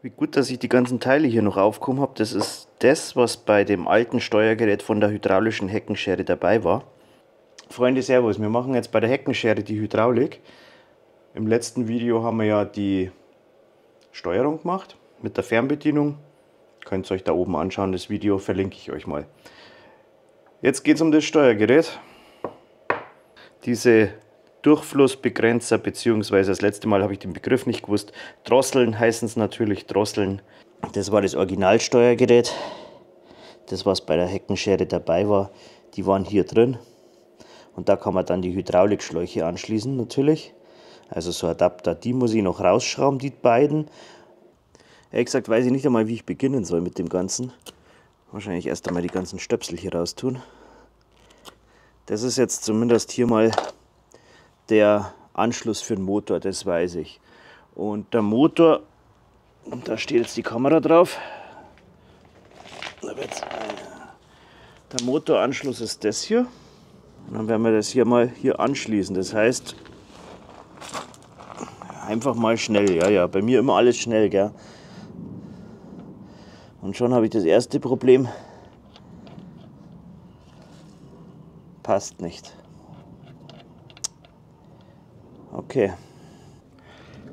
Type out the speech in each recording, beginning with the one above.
Wie gut, dass ich die ganzen Teile hier noch aufgekommen habe. Das ist das, was bei dem alten Steuergerät von der hydraulischen Heckenschere dabei war. Freunde, Servus. Wir machen jetzt bei der Heckenschere die Hydraulik. Im letzten Video haben wir ja die Steuerung gemacht mit der Fernbedienung. Könnt ihr euch da oben anschauen, das Video verlinke ich euch mal. Jetzt geht es um das Steuergerät. Diese Durchflussbegrenzer, beziehungsweise das letzte Mal habe ich den Begriff nicht gewusst. Drosseln heißen es natürlich, Drosseln. Das war das Originalsteuergerät. Das, was bei der Heckenschere dabei war, die waren hier drin. Und da kann man dann die Hydraulikschläuche anschließen natürlich. Also so Adapter, die muss ich noch rausschrauben, die beiden. Ehrlich gesagt weiß ich nicht einmal, wie ich beginnen soll mit dem Ganzen. Wahrscheinlich erst einmal die ganzen Stöpsel hier raus tun. Das ist jetzt zumindest hier mal der Anschluss für den Motor, das weiß ich. Und der Motor, und da steht jetzt die Kamera drauf. Der Motoranschluss ist das hier. Und dann werden wir das hier mal hier anschließen. Das heißt, einfach mal schnell. Ja, ja, bei mir immer alles schnell, gell. Und schon habe ich das erste Problem. Passt nicht. Okay.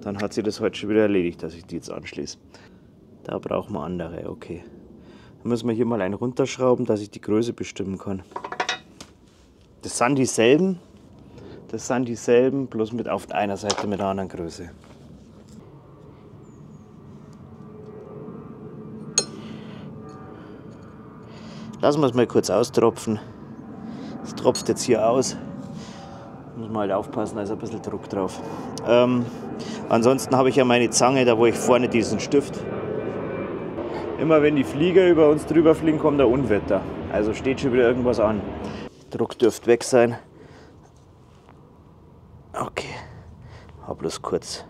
Dann hat sie das heute schon wieder erledigt, dass ich die jetzt anschließe. Da brauchen wir andere, okay. Dann müssen wir hier mal einen runterschrauben, dass ich die Größe bestimmen kann. Das sind dieselben. Das sind dieselben, bloß mit auf einer Seite mit einer anderen Größe. Lassen wir es mal kurz austropfen. Es tropft jetzt hier aus. Man halt aufpassen, da ist ein bisschen Druck drauf. Ähm, ansonsten habe ich ja meine Zange, da wo ich vorne diesen Stift. Immer wenn die Flieger über uns drüber fliegen, kommt der Unwetter. Also steht schon wieder irgendwas an. Druck dürfte weg sein. Okay, hab bloß kurz.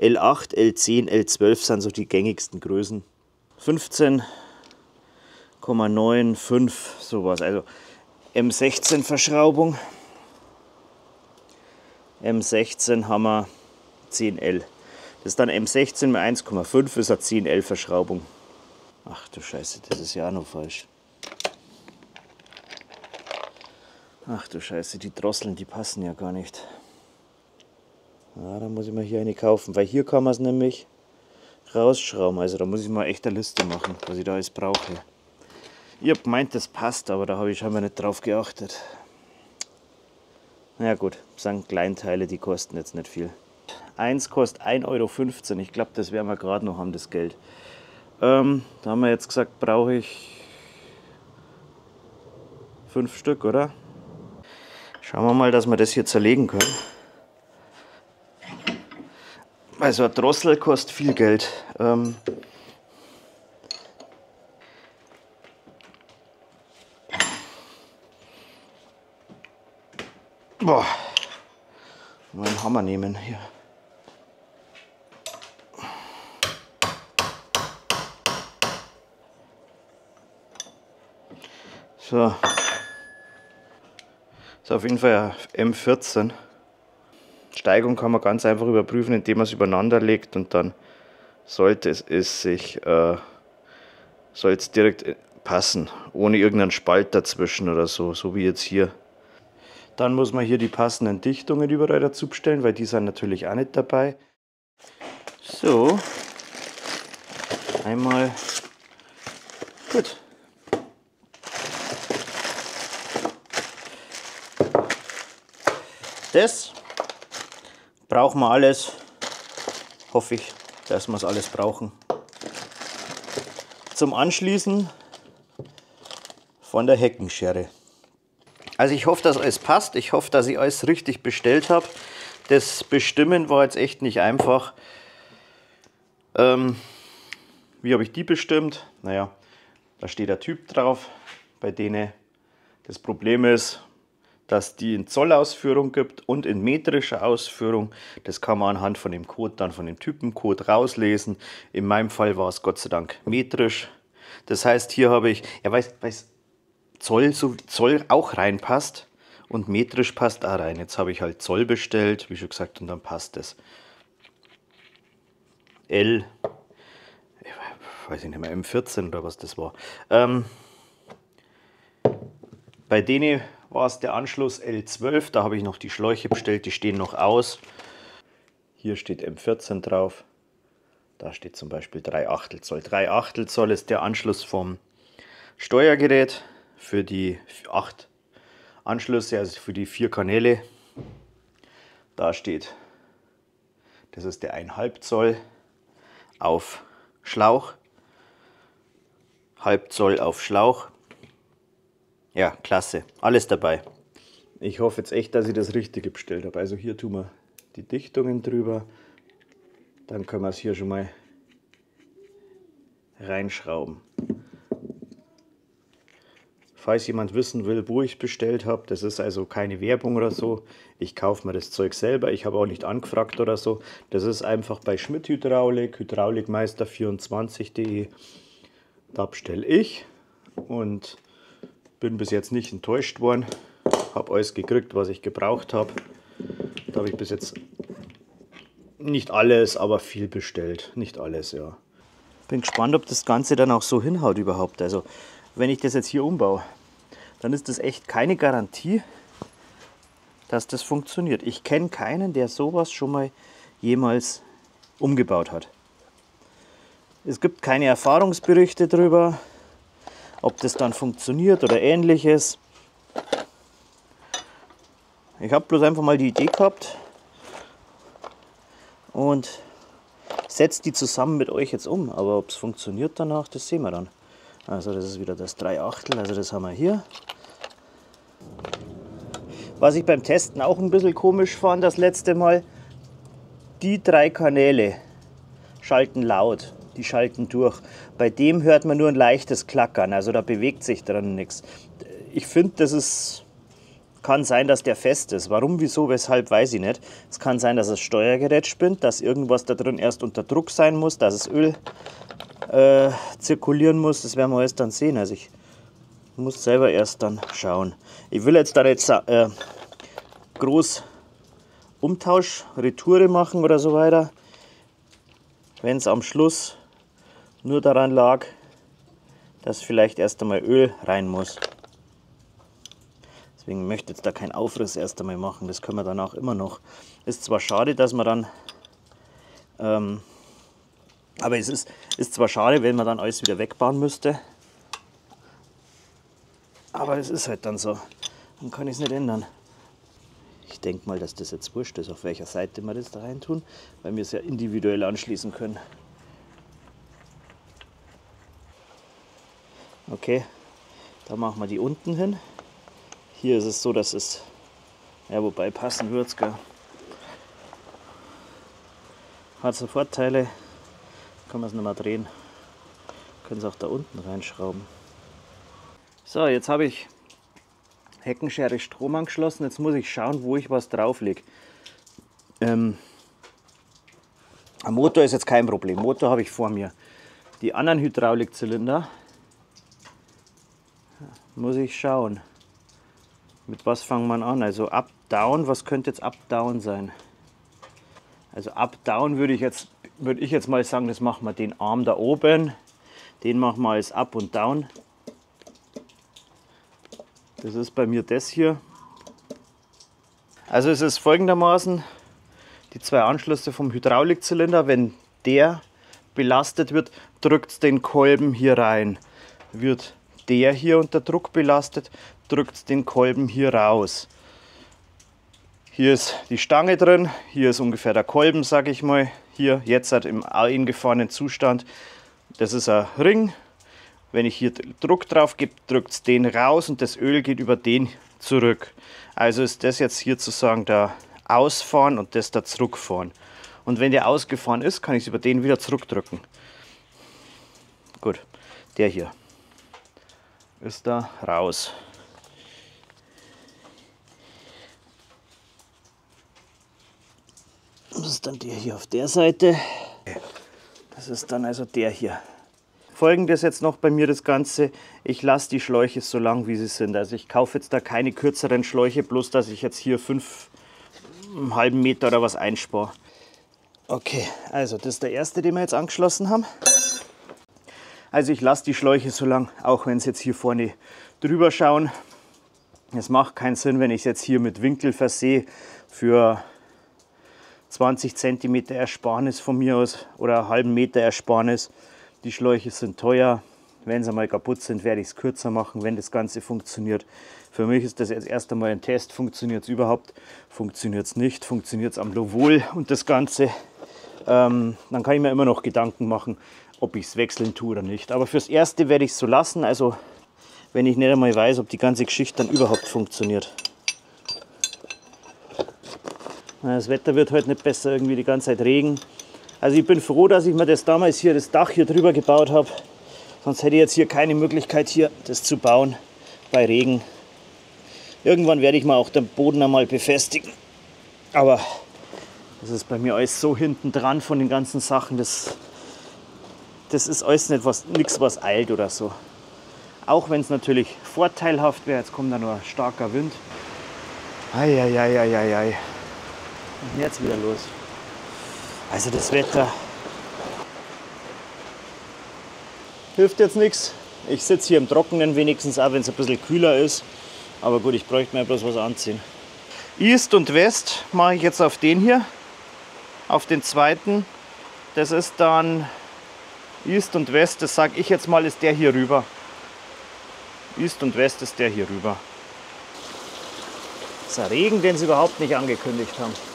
L8, L10, L12 sind so die gängigsten Größen. 15,95 sowas. Also M16 Verschraubung. M16 haben wir 10L. Das ist dann M16 mit 1,5 ist eine 10L Verschraubung. Ach du Scheiße, das ist ja auch noch falsch. Ach du Scheiße, die Drosseln, die passen ja gar nicht. Ja, da muss ich mal hier eine kaufen, weil hier kann man es nämlich rausschrauben. Also da muss ich mal echt eine Liste machen, was ich da alles brauche. Ich habe gemeint, das passt, aber da habe ich scheinbar nicht drauf geachtet. Na ja, gut, das sind Kleinteile, die kosten jetzt nicht viel. Eins kostet 1,15 Euro. Ich glaube, das werden wir gerade noch haben, das Geld. Ähm, da haben wir jetzt gesagt, brauche ich fünf Stück, oder? Schauen wir mal, dass wir das hier zerlegen können. Also ein Drossel kostet viel Geld. Ähm, Boah. Mal einen Hammer nehmen hier. So. Ist auf jeden Fall M14. Steigung kann man ganz einfach überprüfen, indem man es übereinander legt und dann sollte es, es sich äh, soll es direkt passen, ohne irgendeinen Spalt dazwischen oder so, so wie jetzt hier. Dann muss man hier die passenden Dichtungen überall dazu bestellen, weil die sind natürlich auch nicht dabei. So, einmal gut. Das brauchen wir alles. Hoffe ich, dass wir es alles brauchen. Zum Anschließen von der Heckenschere. Also ich hoffe, dass alles passt. Ich hoffe, dass ich alles richtig bestellt habe. Das Bestimmen war jetzt echt nicht einfach. Ähm, wie habe ich die bestimmt? Naja, da steht der Typ drauf, bei denen das Problem ist, dass die in Zollausführung gibt und in metrischer Ausführung. Das kann man anhand von dem Code, dann von dem Typencode rauslesen. In meinem Fall war es Gott sei Dank metrisch. Das heißt, hier habe ich, ja, weiß, weiß, Zoll, so Zoll auch reinpasst und metrisch passt auch rein. Jetzt habe ich halt Zoll bestellt, wie schon gesagt, und dann passt es. L weiß ich nicht mehr, M14 oder was das war. Ähm, bei denen war es der Anschluss L12, da habe ich noch die Schläuche bestellt, die stehen noch aus. Hier steht M14 drauf. Da steht zum Beispiel 3 Achtel Zoll. 3 Achtel Zoll ist der Anschluss vom Steuergerät für die 8 Anschlüsse, also für die vier Kanäle. Da steht, das ist der 1,5 Zoll auf Schlauch. Halb Zoll auf Schlauch. Ja, klasse. Alles dabei. Ich hoffe jetzt echt, dass ich das Richtige bestellt habe. Also hier tun wir die Dichtungen drüber. Dann können wir es hier schon mal reinschrauben. Falls jemand wissen will, wo ich bestellt habe, das ist also keine Werbung oder so. Ich kaufe mir das Zeug selber. Ich habe auch nicht angefragt oder so. Das ist einfach bei Schmidt Hydraulik, hydraulikmeister24.de. Da bestelle ich und bin bis jetzt nicht enttäuscht worden. Habe alles gekriegt, was ich gebraucht habe. Da habe ich bis jetzt nicht alles, aber viel bestellt. Nicht alles, ja. Bin gespannt, ob das Ganze dann auch so hinhaut überhaupt. Also wenn ich das jetzt hier umbaue, dann ist das echt keine Garantie, dass das funktioniert. Ich kenne keinen, der sowas schon mal jemals umgebaut hat. Es gibt keine Erfahrungsberichte darüber, ob das dann funktioniert oder ähnliches. Ich habe bloß einfach mal die Idee gehabt und setze die zusammen mit euch jetzt um. Aber ob es funktioniert danach, das sehen wir dann. Also das ist wieder das 3 Achtel, also das haben wir hier. Was ich beim Testen auch ein bisschen komisch fand das letzte Mal, die drei Kanäle schalten laut, die schalten durch. Bei dem hört man nur ein leichtes Klackern, also da bewegt sich dran nichts. Ich finde, das ist kann sein, dass der fest ist. Warum, wieso, weshalb, weiß ich nicht. Es kann sein, dass das Steuergerät spinnt, dass irgendwas da drin erst unter Druck sein muss, dass das Öl äh, zirkulieren muss. Das werden wir erst dann sehen. Also ich muss selber erst dann schauen. Ich will jetzt da jetzt äh, groß Umtausch, Retoure machen oder so weiter. Wenn es am Schluss nur daran lag, dass vielleicht erst einmal Öl rein muss. Deswegen möchte ich jetzt da keinen Aufriss erst einmal machen. Das können wir danach immer noch. Ist zwar schade, dass man dann... Ähm, aber es ist, ist zwar schade, wenn man dann alles wieder wegbauen müsste. Aber es ist halt dann so. Dann kann ich es nicht ändern. Ich denke mal, dass das jetzt wurscht ist, auf welcher Seite wir das da rein tun, weil wir es ja individuell anschließen können. Okay, da machen wir die unten hin. Hier ist es so, dass es, ja, wobei passen wird es, Hat so Vorteile, kann man es nochmal drehen. Können es auch da unten reinschrauben. So, jetzt habe ich Heckenschere Strom angeschlossen. Jetzt muss ich schauen, wo ich was drauflege. Ähm, am Motor ist jetzt kein Problem. Motor habe ich vor mir. Die anderen Hydraulikzylinder muss ich schauen. Mit was fangen wir an? Also up, down, was könnte jetzt up, down sein? Also up, down würde ich jetzt, würde ich jetzt mal sagen, das machen wir den Arm da oben. Den machen wir als up und down. Das ist bei mir das hier. Also es ist folgendermaßen, die zwei Anschlüsse vom Hydraulikzylinder, wenn der belastet wird, drückt den Kolben hier rein. Wird der hier unter Druck belastet, drückt den Kolben hier raus. Hier ist die Stange drin, hier ist ungefähr der Kolben, sage ich mal. Hier jetzt halt im eingefahrenen Zustand. Das ist ein Ring. Wenn ich hier Druck drauf gebe, drückt es den raus und das Öl geht über den zurück. Also ist das jetzt hier sozusagen der Ausfahren und das da zurückfahren. Und wenn der ausgefahren ist, kann ich es über den wieder zurückdrücken. Gut, der hier ist da raus. Das ist dann der hier auf der Seite. Das ist dann also der hier. Folgendes jetzt noch bei mir das Ganze. Ich lasse die Schläuche so lang, wie sie sind. Also ich kaufe jetzt da keine kürzeren Schläuche, bloß dass ich jetzt hier fünf halben Meter oder was einspare. Okay, also das ist der erste, den wir jetzt angeschlossen haben. Also ich lasse die Schläuche so lang, auch wenn sie jetzt hier vorne drüber schauen. Es macht keinen Sinn, wenn ich es jetzt hier mit Winkel versehe für 20 cm Ersparnis von mir aus oder einen halben Meter Ersparnis. Die Schläuche sind teuer. Wenn sie mal kaputt sind, werde ich es kürzer machen, wenn das Ganze funktioniert. Für mich ist das jetzt erst einmal ein Test. Funktioniert es überhaupt? Funktioniert es nicht? Funktioniert es am Lovol und das Ganze? Ähm, dann kann ich mir immer noch Gedanken machen, ob ich es wechseln tue oder nicht. Aber fürs Erste werde ich es so lassen. Also wenn ich nicht einmal weiß, ob die ganze Geschichte dann überhaupt funktioniert. Das Wetter wird heute nicht besser, irgendwie die ganze Zeit Regen. Also ich bin froh, dass ich mir das damals hier, das Dach hier drüber gebaut habe. Sonst hätte ich jetzt hier keine Möglichkeit, hier das zu bauen bei Regen. Irgendwann werde ich mal auch den Boden einmal befestigen. Aber das ist bei mir alles so hinten dran von den ganzen Sachen. Das, das ist alles nicht was, nichts, was eilt oder so. Auch wenn es natürlich vorteilhaft wäre. Jetzt kommt da nur starker Wind. Eieieiei. Und jetzt wieder los. Also das Wetter hilft jetzt nichts. Ich sitze hier im Trockenen wenigstens, auch wenn es ein bisschen kühler ist. Aber gut, ich bräuchte mir bloß was anziehen. East und West mache ich jetzt auf den hier, auf den zweiten. Das ist dann East und West, das sage ich jetzt mal, ist der hier rüber. East und West ist der hier rüber. Das ist ein Regen, den sie überhaupt nicht angekündigt haben.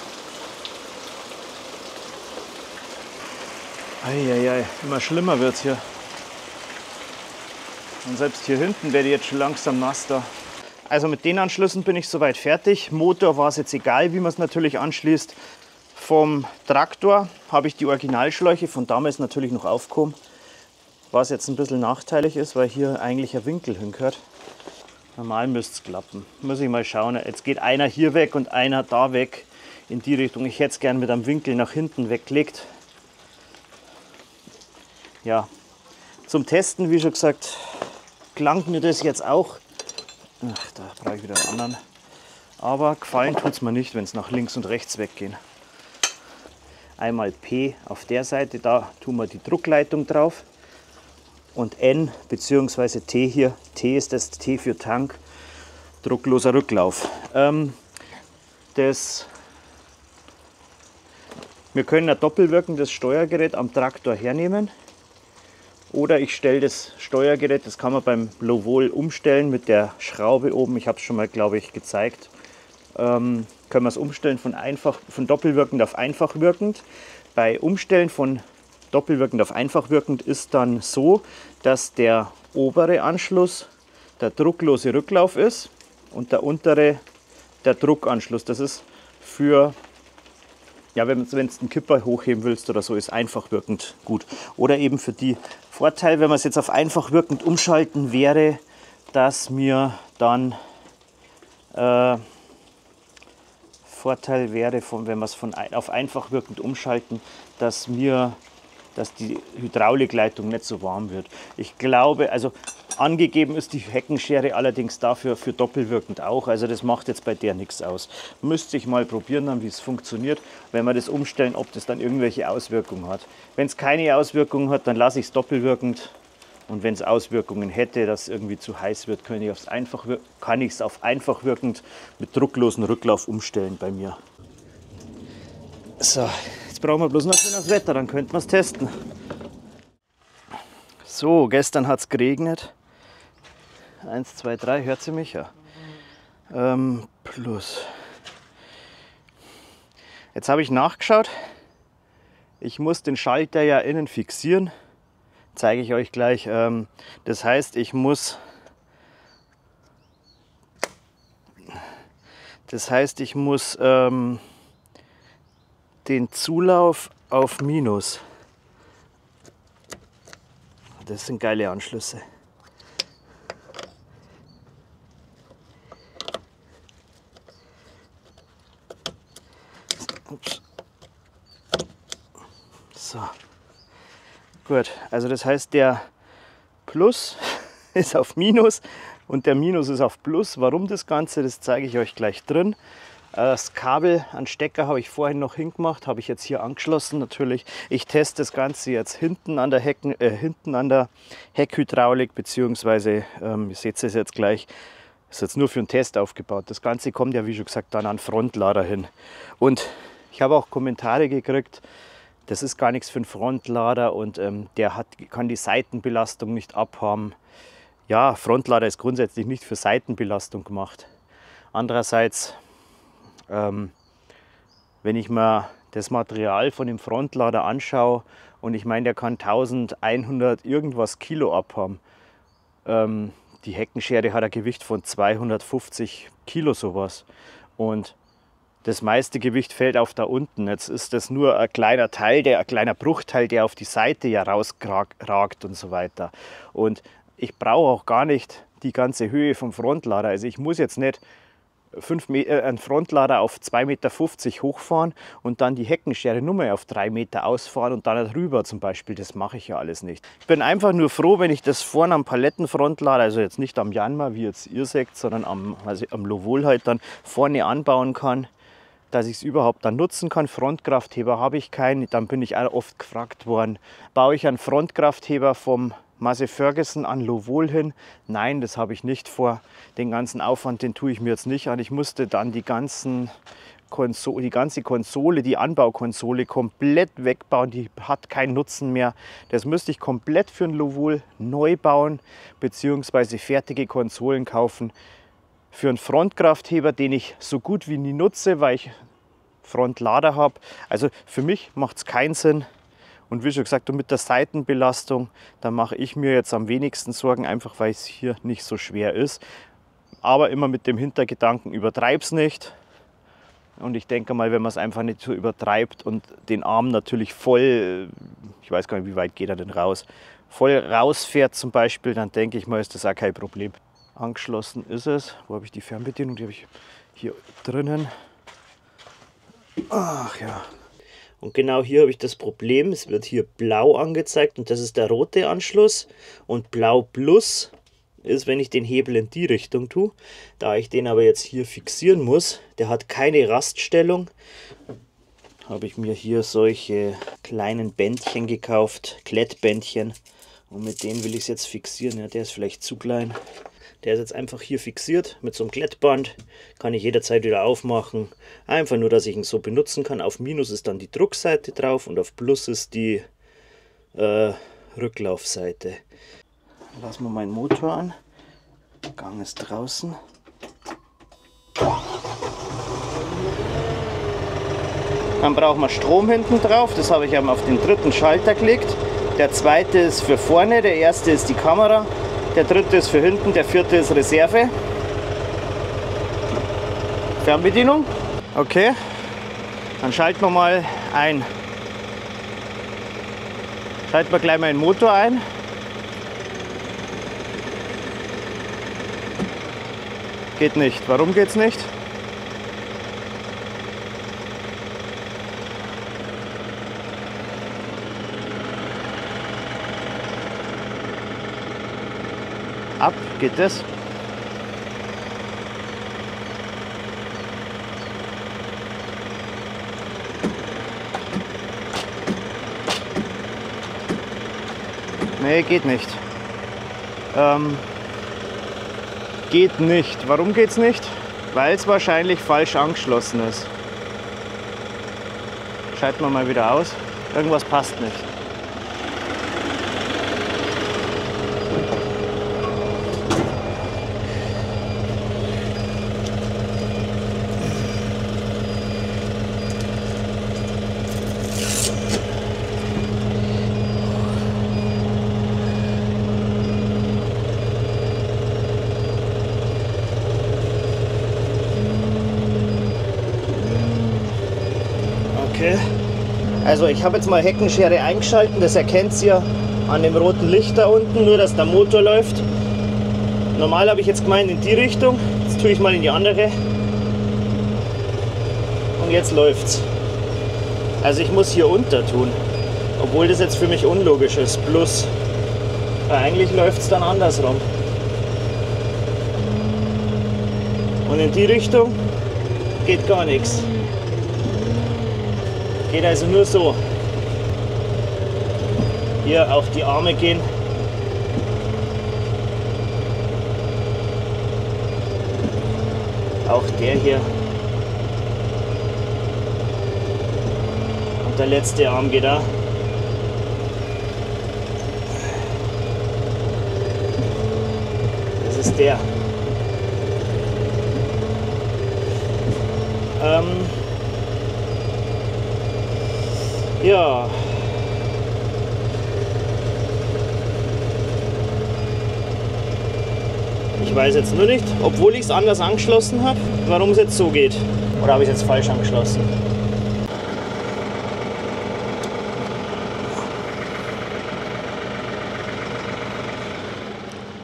Eieiei, immer schlimmer wird es hier. Und selbst hier hinten werde ich jetzt schon langsam nass da. Also mit den Anschlüssen bin ich soweit fertig. Motor war es jetzt egal, wie man es natürlich anschließt. Vom Traktor habe ich die Originalschläuche von damals natürlich noch aufgehoben. Was jetzt ein bisschen nachteilig ist, weil hier eigentlich ein Winkel hingehört. Normal müsste es klappen. Muss ich mal schauen. Jetzt geht einer hier weg und einer da weg in die Richtung. Ich hätte es gern mit einem Winkel nach hinten weggelegt ja, zum Testen, wie schon gesagt, klang mir das jetzt auch. Ach, da brauche ich wieder einen anderen. Aber gefallen tut es mir nicht, wenn es nach links und rechts weggehen. Einmal P auf der Seite, da tun wir die Druckleitung drauf. Und N bzw. T hier, T ist das T für Tank, druckloser Rücklauf. Ähm, das, wir können ein doppelwirkendes Steuergerät am Traktor hernehmen. Oder ich stelle das Steuergerät, das kann man beim Lovol umstellen mit der Schraube oben. Ich habe es schon mal, glaube ich, gezeigt. Ähm, können wir es umstellen von, einfach, von doppelwirkend auf einfach wirkend. Bei Umstellen von doppelwirkend auf einfach wirkend ist dann so, dass der obere Anschluss der drucklose Rücklauf ist und der untere der Druckanschluss. Das ist für ja, wenn du einen Kipper hochheben willst oder so, ist einfach wirkend gut. Oder eben für die Vorteil, wenn man es jetzt auf einfach wirkend umschalten, wäre, dass mir dann äh, Vorteil wäre, von, wenn wir es von, auf einfach wirkend umschalten, dass mir dass die Hydraulikleitung nicht so warm wird. Ich glaube, also Angegeben ist die Heckenschere allerdings dafür für doppelwirkend auch. Also das macht jetzt bei der nichts aus. Müsste ich mal probieren, dann, wie es funktioniert, wenn wir das umstellen, ob das dann irgendwelche Auswirkungen hat. Wenn es keine Auswirkungen hat, dann lasse ich es doppelwirkend. Und wenn es Auswirkungen hätte, dass es irgendwie zu heiß wird, kann ich es einfach, auf einfach wirkend mit drucklosen Rücklauf umstellen bei mir. So, jetzt brauchen wir bloß noch das Wetter, dann könnten wir es testen. So, gestern hat es geregnet. 1, 2, 3, hört sie mich? Ja. Ähm, plus. Jetzt habe ich nachgeschaut. Ich muss den Schalter ja innen fixieren. Zeige ich euch gleich. Ähm, das heißt, ich muss. Das heißt, ich muss ähm, den Zulauf auf Minus. Das sind geile Anschlüsse. Ups. So. Gut, also das heißt, der Plus ist auf Minus und der Minus ist auf Plus. Warum das Ganze, das zeige ich euch gleich drin. Das Kabel an Stecker habe ich vorhin noch hingemacht, habe ich jetzt hier angeschlossen natürlich. Ich teste das Ganze jetzt hinten an der, Hecken, äh, hinten an der Heckhydraulik, beziehungsweise, ähm, ihr seht es jetzt gleich, ist jetzt nur für einen Test aufgebaut. Das Ganze kommt ja, wie schon gesagt, dann an Frontlader hin. Und ich habe auch Kommentare gekriegt, das ist gar nichts für einen Frontlader und ähm, der hat, kann die Seitenbelastung nicht abhaben. Ja, Frontlader ist grundsätzlich nicht für Seitenbelastung gemacht. Andererseits, ähm, wenn ich mir das Material von dem Frontlader anschaue und ich meine, der kann 1100 irgendwas Kilo abhaben. Ähm, die Heckenschere hat ein Gewicht von 250 Kilo sowas. Und das meiste Gewicht fällt auf da unten. Jetzt ist das nur ein kleiner Teil, der, ein kleiner Bruchteil, der auf die Seite ja rausragt und so weiter. Und ich brauche auch gar nicht die ganze Höhe vom Frontlader. Also ich muss jetzt nicht fünf Meter, äh, einen Frontlader auf 2,50 Meter hochfahren und dann die Heckenschere Nummer auf 3 Meter ausfahren und dann drüber zum Beispiel. Das mache ich ja alles nicht. Ich bin einfach nur froh, wenn ich das vorne am Palettenfrontlader, also jetzt nicht am Janma, wie jetzt ihr seht, sondern am, also am Lovol halt dann vorne anbauen kann dass ich es überhaupt dann nutzen kann. Frontkraftheber habe ich keinen. Dann bin ich auch oft gefragt worden, baue ich einen Frontkraftheber vom Masse Ferguson an Lovol hin? Nein, das habe ich nicht vor. Den ganzen Aufwand, den tue ich mir jetzt nicht an. Ich musste dann die, ganzen Konsole, die ganze Konsole, die Anbaukonsole komplett wegbauen. Die hat keinen Nutzen mehr. Das müsste ich komplett für ein Lovol neu bauen, beziehungsweise fertige Konsolen kaufen für einen Frontkraftheber, den ich so gut wie nie nutze, weil ich Frontlader habe. Also für mich macht es keinen Sinn. Und wie schon gesagt, und mit der Seitenbelastung, da mache ich mir jetzt am wenigsten Sorgen, einfach weil es hier nicht so schwer ist. Aber immer mit dem Hintergedanken, übertreib es nicht. Und ich denke mal, wenn man es einfach nicht so übertreibt und den Arm natürlich voll, ich weiß gar nicht, wie weit geht er denn raus, voll rausfährt zum Beispiel, dann denke ich mal, ist das auch kein Problem. Angeschlossen ist es. Wo habe ich die Fernbedienung? Die habe ich hier drinnen. Ach ja. Und genau hier habe ich das Problem. Es wird hier blau angezeigt und das ist der rote Anschluss. Und blau plus ist, wenn ich den Hebel in die Richtung tue. Da ich den aber jetzt hier fixieren muss, der hat keine Raststellung, habe ich mir hier solche kleinen Bändchen gekauft, Klettbändchen. Und mit denen will ich es jetzt fixieren. Ja, der ist vielleicht zu klein. Der ist jetzt einfach hier fixiert mit so einem Klettband. Kann ich jederzeit wieder aufmachen. Einfach nur, dass ich ihn so benutzen kann. Auf Minus ist dann die Druckseite drauf und auf Plus ist die äh, Rücklaufseite. Lassen wir meinen Motor an. Gang ist draußen. Dann brauchen wir Strom hinten drauf. Das habe ich auf den dritten Schalter gelegt. Der zweite ist für vorne, der erste ist die Kamera. Der dritte ist für hinten, der vierte ist Reserve. Fernbedienung. Okay, dann schalten wir mal ein. Schalten wir gleich mal den Motor ein. Geht nicht. Warum geht's nicht? Geht das. Nee, geht nicht. Ähm, geht nicht. Warum geht's nicht? Weil es wahrscheinlich falsch angeschlossen ist. Schalten wir mal wieder aus. Irgendwas passt nicht. Also ich habe jetzt mal Heckenschere eingeschalten, das erkennt ihr an dem roten Licht da unten, nur dass der Motor läuft. Normal habe ich jetzt gemeint in die Richtung, jetzt tue ich mal in die andere. Und jetzt läuft's. Also ich muss hier unter tun, obwohl das jetzt für mich unlogisch ist. Plus, weil eigentlich läuft es dann andersrum. Und in die Richtung geht gar nichts. Geht also nur so. Hier auch die Arme gehen. Auch der hier. Und der letzte Arm geht da. Das ist der. Ähm ja. Ich weiß jetzt nur nicht, obwohl ich es anders angeschlossen habe, warum es jetzt so geht. Oder habe ich es jetzt falsch angeschlossen?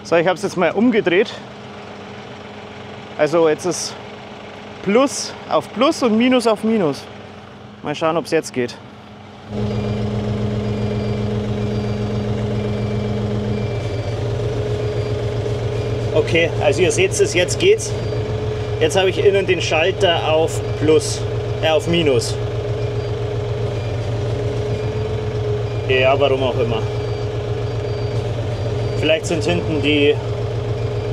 So, ich habe es jetzt mal umgedreht. Also jetzt ist Plus auf Plus und Minus auf Minus. Mal schauen, ob es jetzt geht. Okay, also ihr seht es, jetzt geht's. Jetzt habe ich innen den Schalter auf Plus, äh, auf Minus. Ja, warum auch immer. Vielleicht sind hinten die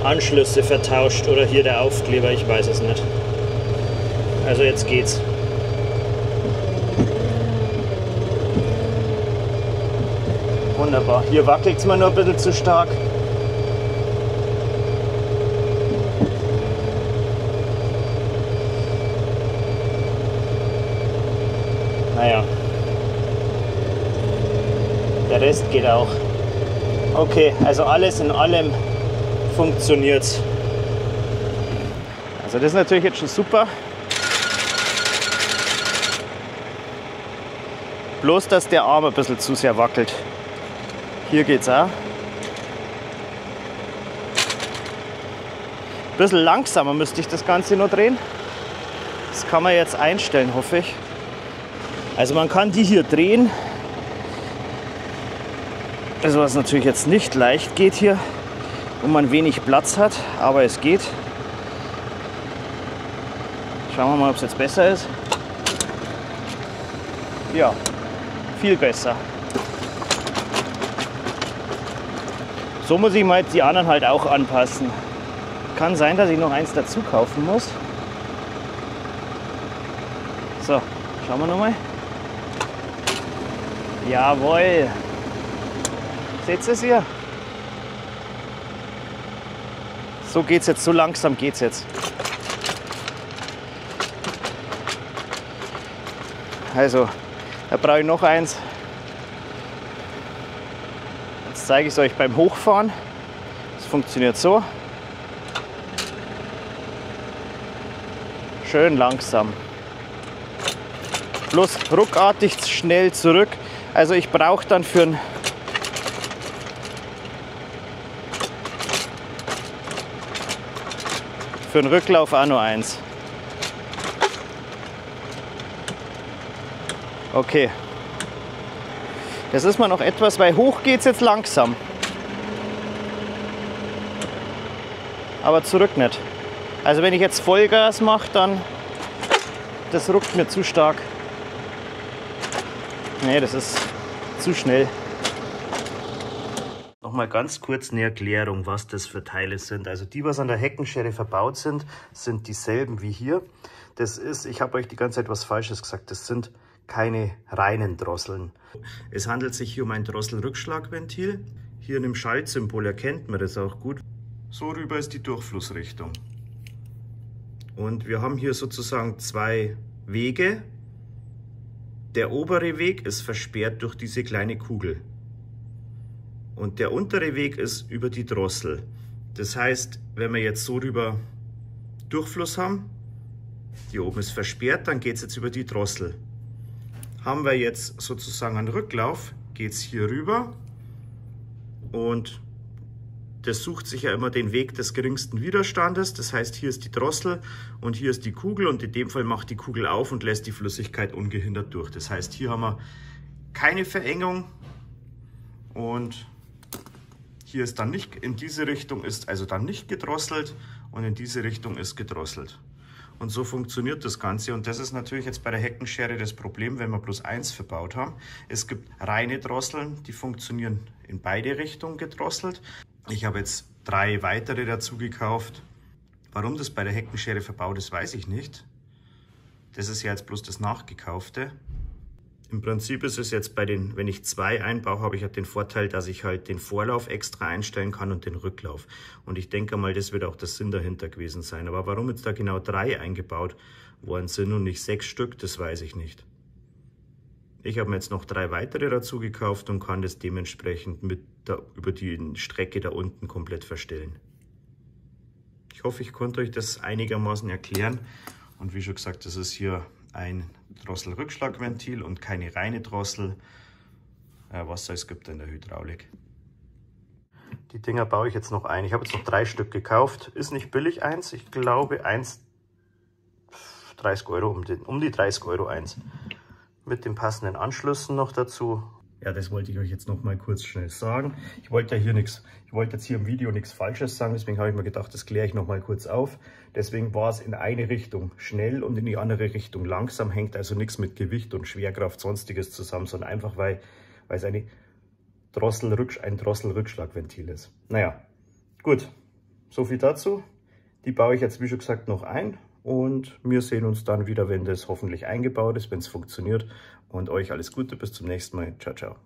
Anschlüsse vertauscht oder hier der Aufkleber, ich weiß es nicht. Also jetzt geht's. Wunderbar. Hier wackelt es mir nur ein bisschen zu stark. Naja. Der Rest geht auch. Okay, also alles in allem funktioniert. Also das ist natürlich jetzt schon super. Bloß, dass der Arm ein bisschen zu sehr wackelt. Hier geht's auch. Ein bisschen langsamer müsste ich das Ganze nur drehen. Das kann man jetzt einstellen, hoffe ich. Also man kann die hier drehen. Also was natürlich jetzt nicht leicht geht hier und man wenig Platz hat, aber es geht. Schauen wir mal, ob es jetzt besser ist. Ja, viel besser. So muss ich mal die anderen halt auch anpassen. Kann sein, dass ich noch eins dazu kaufen muss. So, schauen wir nochmal. Jawohl. Seht ihr es hier? So geht's jetzt, so langsam geht's jetzt. Also, da brauche ich noch eins. Jetzt zeige ich es euch beim Hochfahren. Es funktioniert so. Schön langsam. Bloß ruckartig schnell zurück. Also ich brauche dann für ein für einen Rücklauf auch nur eins. Okay. Das ist mal noch etwas, weil hoch geht es jetzt langsam. Aber zurück nicht. Also wenn ich jetzt Vollgas mache, dann das ruckt mir zu stark. Nee, das ist zu schnell. Nochmal ganz kurz eine Erklärung, was das für Teile sind. Also die, was an der Heckenschere verbaut sind, sind dieselben wie hier. Das ist, ich habe euch die ganze Zeit was Falsches gesagt, das sind keine reinen Drosseln. Es handelt sich hier um ein Drosselrückschlagventil. Hier in dem Schaltsymbol erkennt man das auch gut. So rüber ist die Durchflussrichtung. Und wir haben hier sozusagen zwei Wege. Der obere Weg ist versperrt durch diese kleine Kugel. Und der untere Weg ist über die Drossel. Das heißt, wenn wir jetzt so rüber Durchfluss haben, hier oben ist versperrt, dann geht es jetzt über die Drossel haben wir jetzt sozusagen einen Rücklauf, geht es hier rüber und das sucht sich ja immer den Weg des geringsten Widerstandes. Das heißt, hier ist die Drossel und hier ist die Kugel und in dem Fall macht die Kugel auf und lässt die Flüssigkeit ungehindert durch. Das heißt, hier haben wir keine Verengung und hier ist dann nicht, in diese Richtung ist also dann nicht gedrosselt und in diese Richtung ist gedrosselt. Und so funktioniert das Ganze. Und das ist natürlich jetzt bei der Heckenschere das Problem, wenn wir bloß eins verbaut haben. Es gibt reine Drosseln, die funktionieren in beide Richtungen gedrosselt. Ich habe jetzt drei weitere dazu gekauft. Warum das bei der Heckenschere verbaut ist, weiß ich nicht. Das ist ja jetzt bloß das Nachgekaufte. Im Prinzip ist es jetzt bei den, wenn ich zwei einbaue, habe ich halt den Vorteil, dass ich halt den Vorlauf extra einstellen kann und den Rücklauf. Und ich denke mal, das wird auch der Sinn dahinter gewesen sein. Aber warum jetzt da genau drei eingebaut worden sind und nicht sechs Stück, das weiß ich nicht. Ich habe mir jetzt noch drei weitere dazu gekauft und kann das dementsprechend mit der, über die Strecke da unten komplett verstellen. Ich hoffe, ich konnte euch das einigermaßen erklären. Und wie schon gesagt, das ist hier ein Drosselrückschlagventil und keine reine Drossel, äh, was es gibt in der Hydraulik. Die Dinger baue ich jetzt noch ein. Ich habe jetzt noch drei Stück gekauft. Ist nicht billig eins. Ich glaube eins 30 Euro, um, den, um die 30 Euro eins. Mit den passenden Anschlüssen noch dazu. Ja, das wollte ich euch jetzt noch mal kurz schnell sagen. Ich wollte ja hier nichts, ich wollte jetzt hier im Video nichts Falsches sagen, deswegen habe ich mir gedacht, das kläre ich noch mal kurz auf. Deswegen war es in eine Richtung schnell und in die andere Richtung langsam, hängt also nichts mit Gewicht und Schwerkraft, sonstiges zusammen, sondern einfach, weil, weil es eine Drossel ein Drosselrückschlagventil ist. Naja, gut, so viel dazu. Die baue ich jetzt, wie schon gesagt, noch ein und wir sehen uns dann wieder, wenn das hoffentlich eingebaut ist, wenn es funktioniert. Und euch alles Gute, bis zum nächsten Mal. Ciao, ciao.